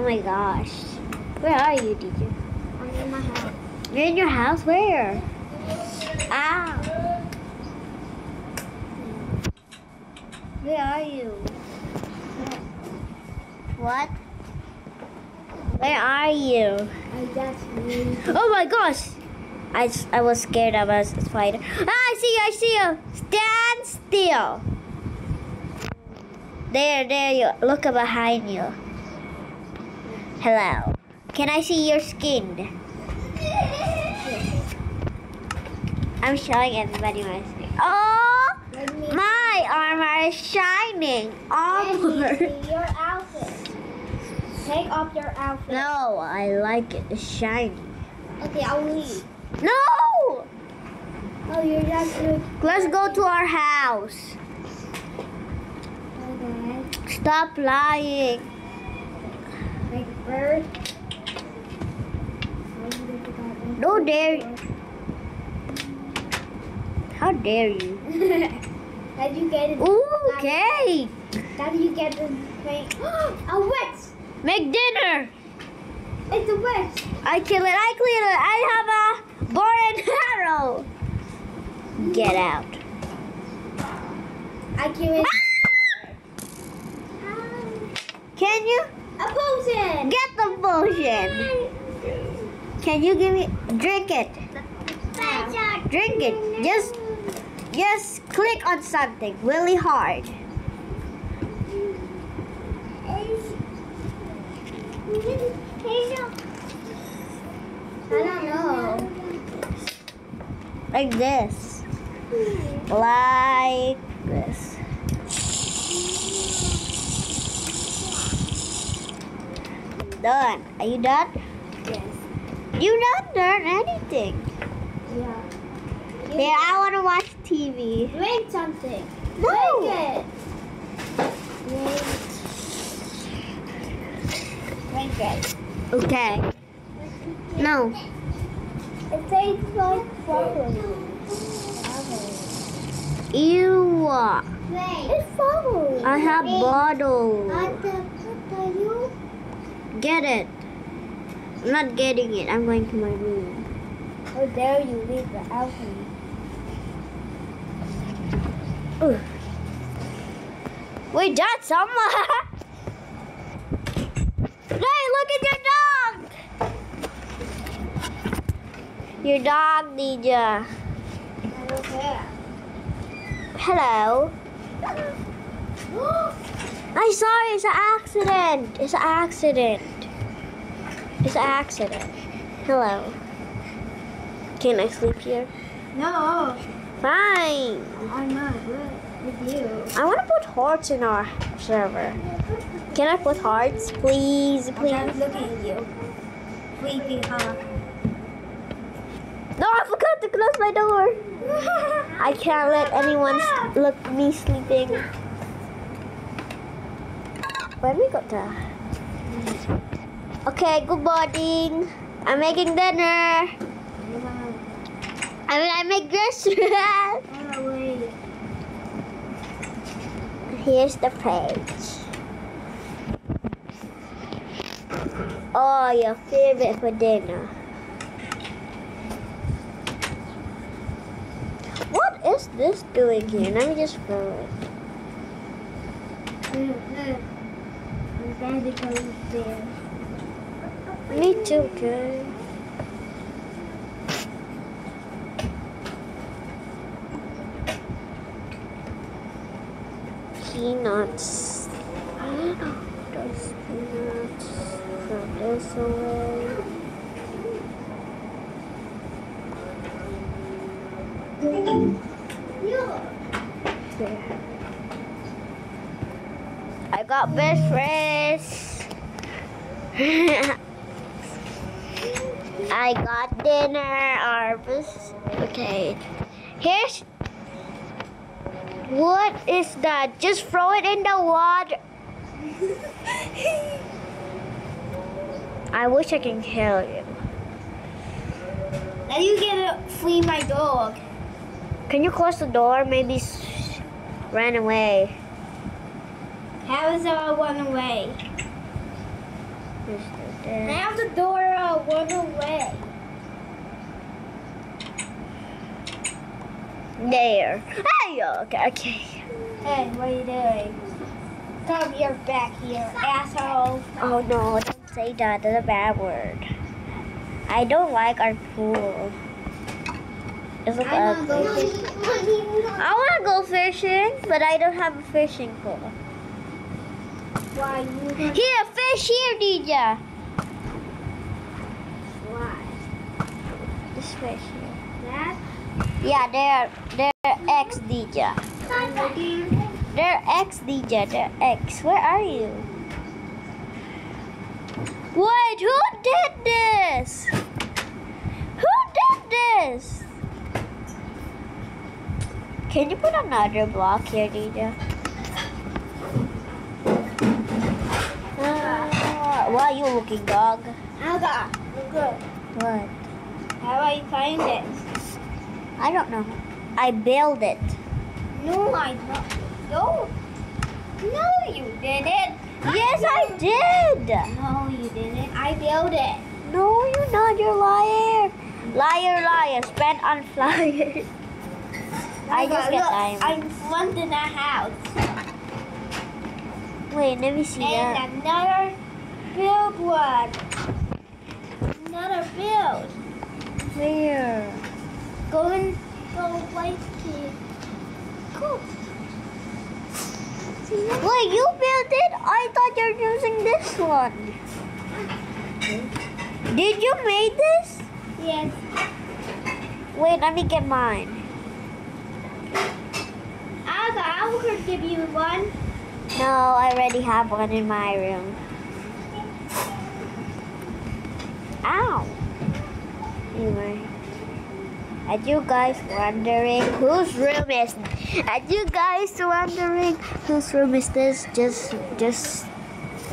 Oh my gosh. Where are you, DJ? I'm in my house. You're in your house? Where? Ah. Where are you? What? Where are you? I just moved. Oh my gosh! I, I was scared of a spider. Ah, I see you, I see you! Stand still! There, there you look behind you. Hello. Can I see your skin? I'm showing everybody my skin. Oh! My armor is shining! Armor! your outfit. Take off your outfit. No, I like it. It's shiny. Okay, I'll leave. No! Oh, you're just look. Let's go to our house. Okay. Stop lying. Like a bird. No dare. You? How dare you? How do you get it? Ooh, cake. How do you get the thing? a witch! Make dinner. It's a witch! I kill it. I clean it. I have a bow and arrow. Get out. I kill it. Can you A potion! get the potion? Can you give me drink it? Drink it. Just just click on something really hard. I don't know. Like this. Like this. Done. Are you done? You not learn anything. Yeah. There, I want to watch TV. Drink something. No. Drink it. Drink. Drink it. Okay. No. It tastes like strawberry. You. It's strawberry. I have bottle. At the, at? Get it. I'm not getting it. I'm going to my room. How dare you leave the? Ugh. Wait, that's someone. hey, look at your dog. Your dog. I don't. Hello. I sorry, it's an accident. It's an accident. It's an accident. Hello. Can I sleep here? No, Fine. I'm not good with you. I want to put hearts in our server. Can I put hearts, please, please? I'm looking at you. Sleepy, huh? No, I forgot to close my door. I can't let anyone look me sleeping. Where we got to? Okay, good morning. I'm making dinner. I mean, I make. Oh. Here's the page. Oh, your favorite for dinner. What is this doing here? Let me just throw it. Look, look. I'm it goes there. Me too, okay. Peanuts. Those peanuts. Throw this away. There. I got best friends. I got dinner, Arbus. Okay. Here's what is that? Just throw it in the water. I wish I can kill you. Now you get to free my dog. Can you close the door? Maybe ran away. How is I run away? Now the door uh, one away. There. Hey, okay, okay. Hey, what are you doing? Come here back here, asshole. Oh no, don't say that. That's a bad word. I don't like our pool. It's like I wanna go. I want to go fishing, but I don't have a fishing pole. Why Here, fish here, Dija. why? That Yeah, they're they're X Dija. They're X Dija. They're X. Where are you? Wait, who did this? Who did this? Can you put another block here, Dija? Uh, why are you looking, dog? Alga, look. What? How do I find it? I don't know. I built it. No, I don't. No. No, you didn't. Yes, I did. No, you didn't. I built it. No, you're not. You're liar. Liar, liar. Spent on flyers. I just get look, diamond. I'm fronting a house. Wait, let me see that. And another build one. Another build. Where? Go and go right here. That? Wait, you built it? I thought you're using this one. Did you make this? Yes. Wait, let me get mine. Alga, I will give you one. No, I already have one in my room. Ow. Anyway. Are you guys wondering whose room is Are you guys wondering whose room is this? Just just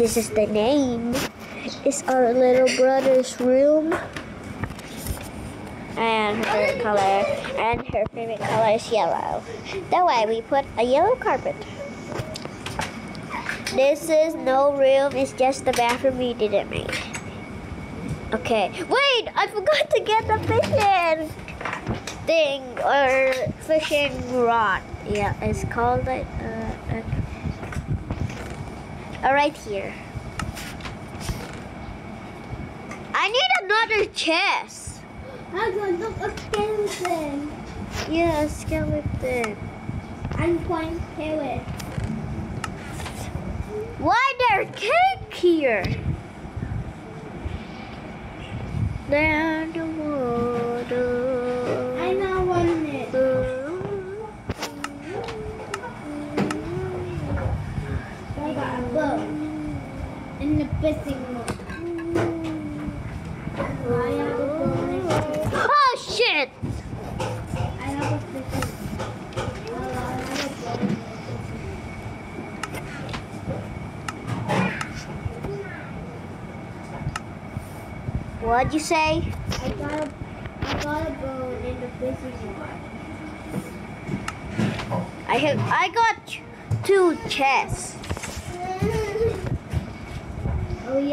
this is the name. It's our little brother's room. And her favorite color and her favorite color is yellow. That way we put a yellow carpet. This is no room, it's just the bathroom we didn't make. Okay. Wait, I forgot to get the fishing thing or fishing rod. Yeah, it's called it. Uh, uh, right here. I need another chest. Alga, look a skeleton. Yeah, skeleton. I'm going to kill it. Why there cake here? Down the water. I know one it. I got a boat in the fishing boat. I have a boat next to it. Oh shit! I have a fishing. I have a boat. What'd you say? I got a, I got a boat in the fishing boat. I have. I got two chests.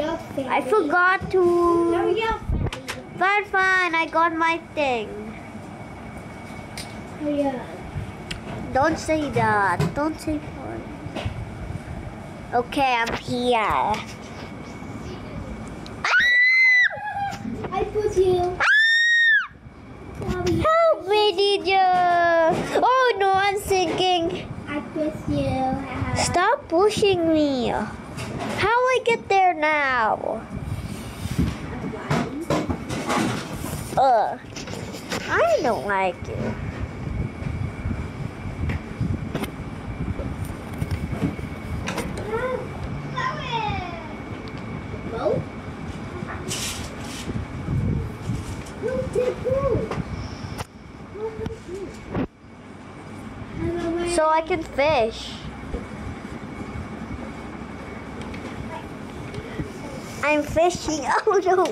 Up, Fanny. Oh, I forgot to. Up, Fanny. Fine, fine. I got my thing. Oh, Hurry up. Don't say that. Don't say fine. Okay, I'm here. You. Help me, Dija! Oh no, I'm sinking. I you. Stop pushing me. How I get there now? Ugh. I don't like it. Boat? Look, they're boat. Can fish. I'm fishing. Oh no.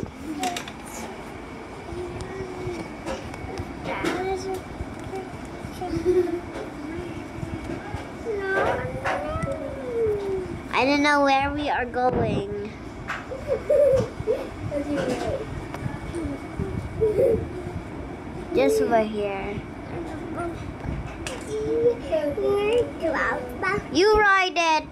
I don't know where we are going. Just over here. You ride it.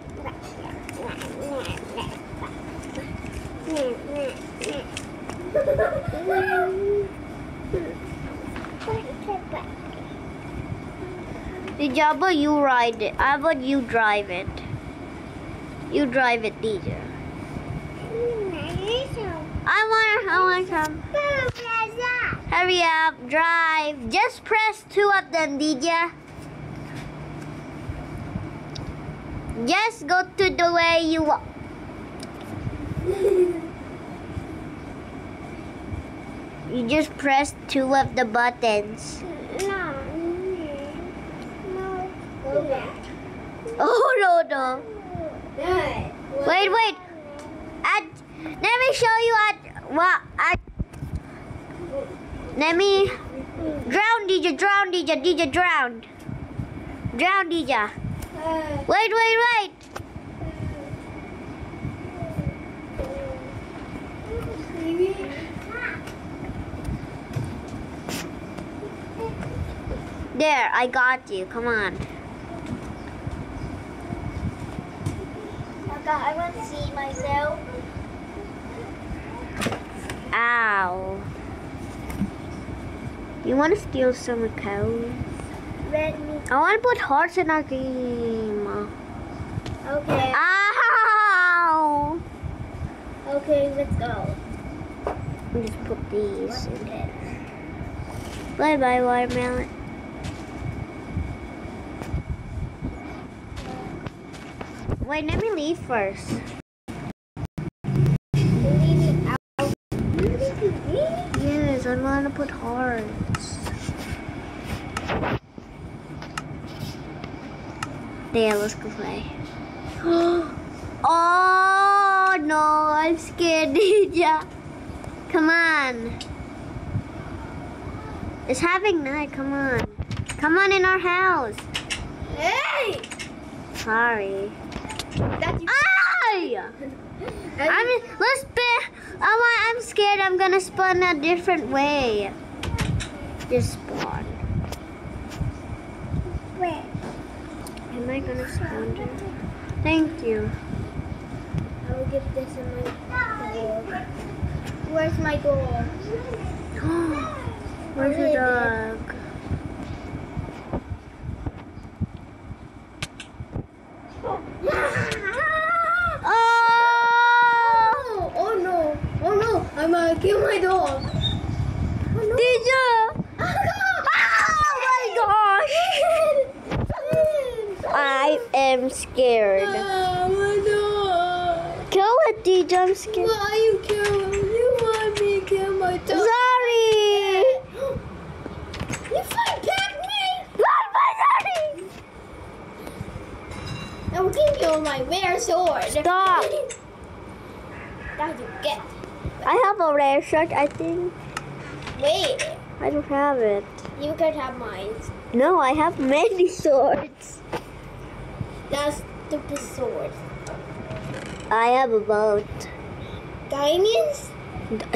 Did about you ride it? How about you drive it? You drive it, DJ. I want I want some. Hurry up, drive. Just press two of them, DJ. Just go to the way you want. You just press two of the buttons. No. No. Oh no no. Wait wait. At, let me show you at what at, let me drown DJ drown DJ DJ drown. Drown DJ. Wait wait wait. There, I got you. Come on. I want to see myself. Ow. You want to steal some cows? Me. I want to put hearts in our game. Okay. Ow! Okay, let's go. Let me just put these in there. Bye bye, watermelon. Wait, let me leave first. Yes, I want to put hearts. Let's go play. oh no, I'm scared, Ninja. Come on. It's having night, come on. Come on in our house. Hey! Sorry. You. Ay! I'm let's be I'm I'm scared I'm gonna spawn a different way. Just spawn. Where? Am I gonna spawn there? Thank you. I will give this in my dog. Where's my dog? Where's the dog? Oh! Oh, oh no! Oh no! I'm gonna kill my dog. Oh no! Teacher! Oh my gosh! I am scared. My dog! Kill it, DJ. I'm scared. Why you kill? You want me to kill my dog? Sorry! You fight back me! Run, my sorry! I will give you my rare sword. Stop. That you get. I have a rare shirt, I think. Wait, I don't have it. you can have mine. No, I have many swords. That's stupid sword. I have a boat. Diamonds?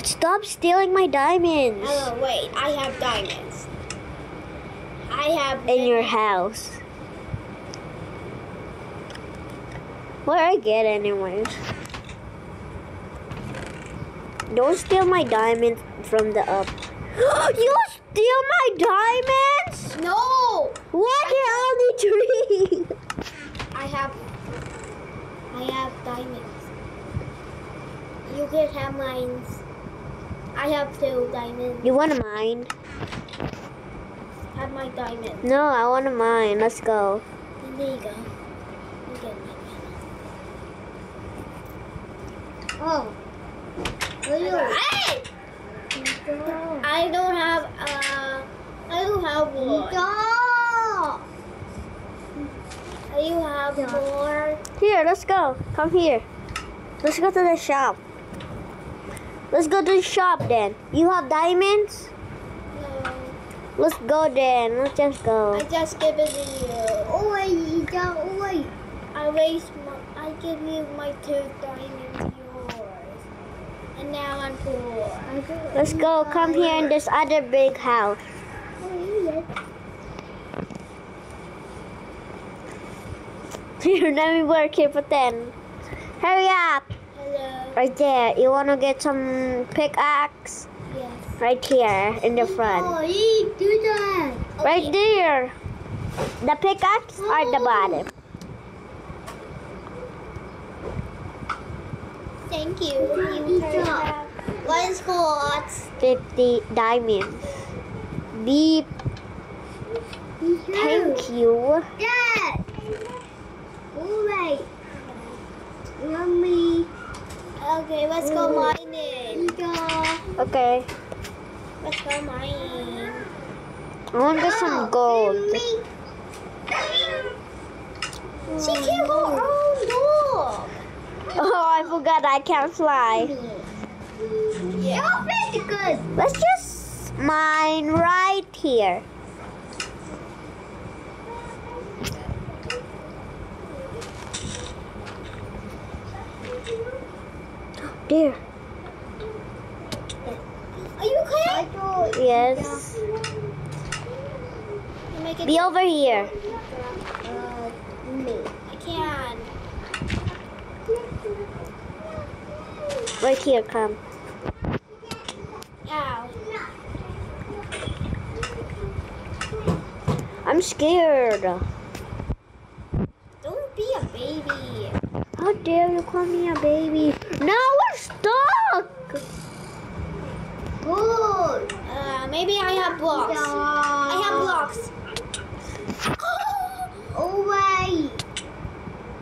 Stop stealing my diamonds Oh wait, I have diamonds. I have in your house. What I get anyways? Don't steal my diamonds from the up. you steal my diamonds? No! What the only tree? I have I have diamonds. You can have mine. I have two diamonds. You want a mine? Have my diamond. No, I want a mine. Let's go. And there you go. You get my Oh. Hey! I don't have uh I don't have wood. More. Here, let's go. Come here. Let's go to the shop. Let's go to the shop then. You have diamonds? No. Let's go then. Let's just go. I just give it to you. Oi, wait. I raise my I give you my two diamonds yours. And now I'm poor. Let's go. Come here in this other big house. Oh, Let me work here for 10. Hurry up. Hello. Right there. You want to get some pickaxe? Yes. Right here in the front. Oh, you do that. Right there. The pickaxe are the oh. bottom. Thank you. What is called? 50 diamonds. Beep. Thank you. Dad. Alright. Mommy. Okay, let's go mm. mining. Okay. Let's go mining. I want to get some oh, gold. She can't go mm. her own dog. Oh, I forgot I can't fly. Yeah. Oh, pretty good. Let's just mine right here. There. Are you okay? Yes. It. Be over here. Uh, me. I can. Right here, come. Ow. I'm scared. Don't be a baby. How dare you call me a baby? Now we're stuck. Good. Uh, maybe I have blocks. I have blocks. oh wait.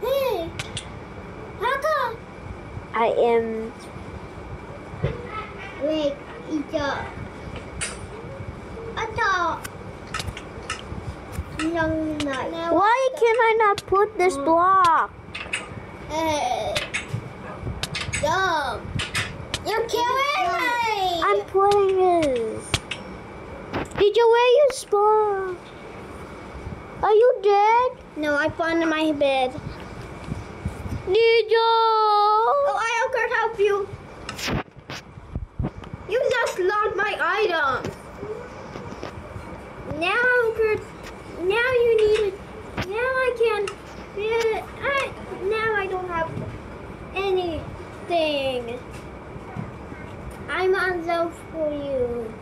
Hey. Haka. I am. Wait, ito. Ito. Nang na. Why can I not put this block? Hey. Dumb. You're killing me. I'm putting this. Did you wear your spawn? Are you dead? No, I found my bed. Did you? Oh, I could help you. You just lost my items. Now, Kurt. Now you need it. Now I can. Yeah, I. Now I don't have anything. I'm on the for you.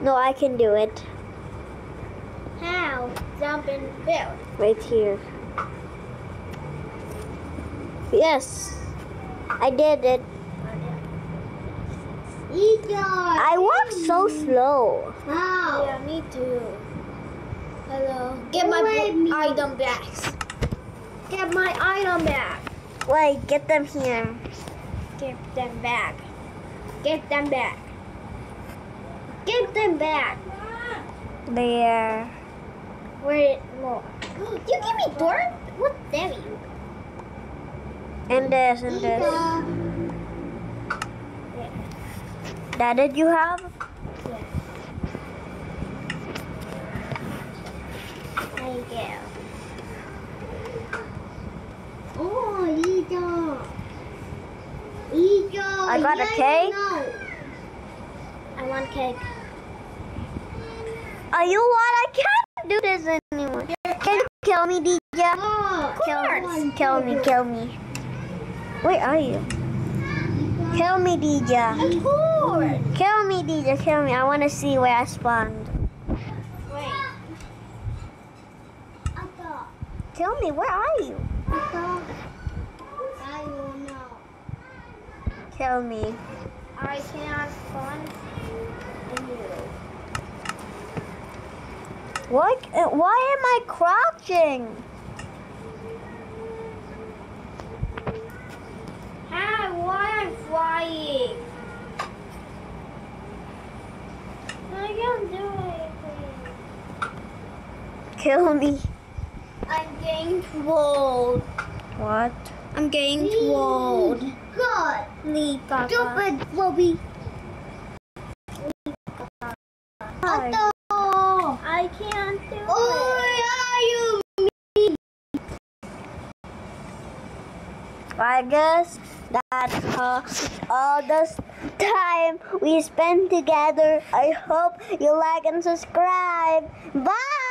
No, I can do it. How? Jump and build. Right here. Yes, I did it. I walk so slow. How? Yeah, me too. Hello. Get my item back. Get my item back. Wait, get them here. Get them back. Get them back. Get them back. There. Where more? You give me door? What dare you? And this and this. Yeah. That did you have? Thank you. Go. Oh, Ito. Ito. I got a cake. I want cake. Are you what? I can't do this anymore. Can you kill me, DJ? Oh, Kill me, kill me, kill me. Where are you? Kill me, DJ. Of course. Kill me, DJ. Kill me. I want to see where I spawned. Wait. Kill me. Where are you? I don't know. Kill me. I cannot find you. What? uh, Why am I crouching? How? Why I'm flying? I can't do anything. Kill me. I'm getting old. What? I'm getting too old. God. Leave, Stupid Bobby. Hi. I can't do it. Oh, are you? I guess that's uh, all this time we spent together. I hope you like and subscribe. Bye!